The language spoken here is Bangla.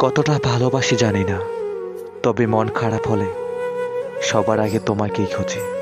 কতটা ভালোবাসি জানি না তবে মন খারাপ হলে সবার আগে তোমাকেই খোঁজে।